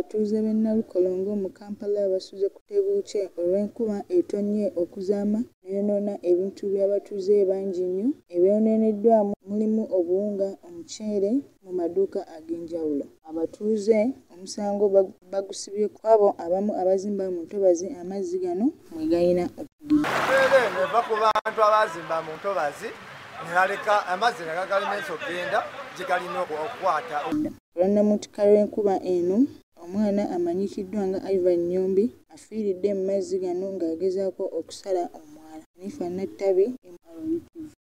abatuuze b'e Nnalukolongo mu Kampala basuze ku Tebuukye olw'enkuba etonnye okuzaama n'eyonoona ebintu by'abatuuze bangi nnyo. Ebyonooneddwamu mulimu obuwunga, omuceere mu maduuka ag'enjawulo. Abatuuze omusango bagusibye ku abo abamu abazimba mu ntobazi amazzi gano mwe gayina eno eva ku bantu abaazimba mu ntobazi ne baleka amazzi ne gagalina ensi okgenda gye galina okukwata. Olwannamutika lw'enkuba eno omwana amanyikiddwa nga Ivan Nnyombi afiiridde mu mazzi gano ng'agezaako okusala omwala. Hanifa Nattabi, MRU.